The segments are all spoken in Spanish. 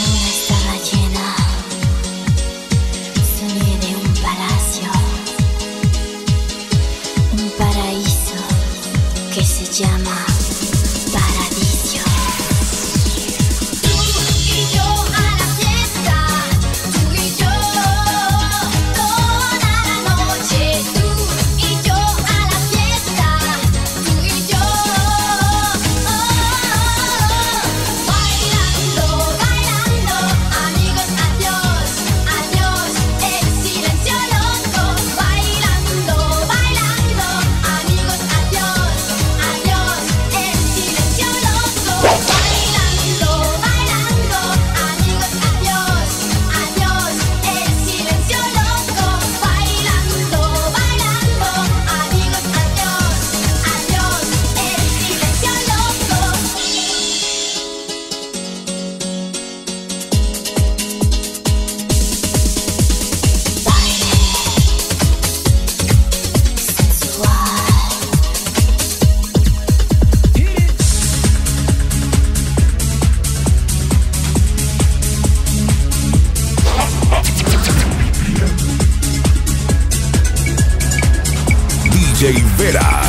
No estaba llena. Soy de un palacio. Un paraíso que se llama. Rivera.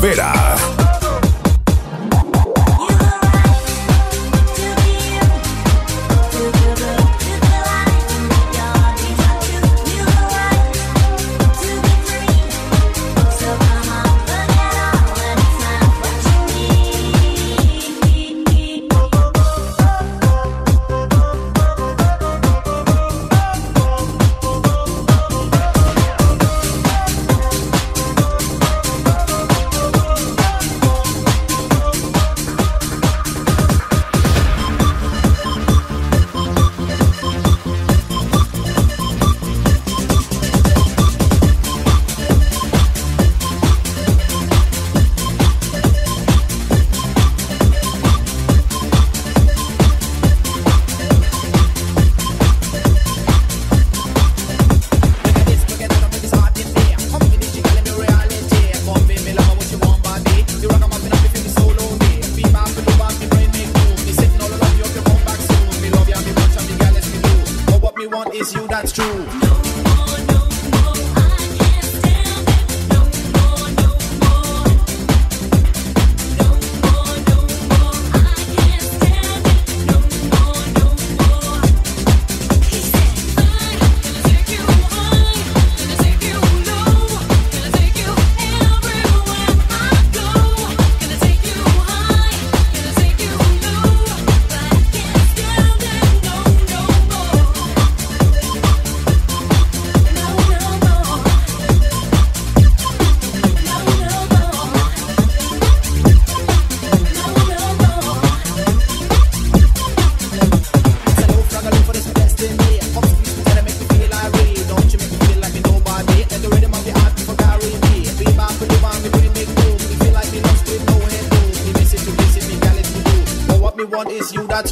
Vera. Is you that's true.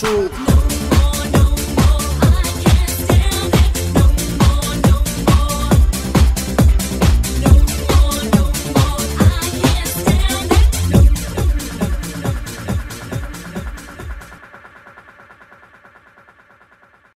true.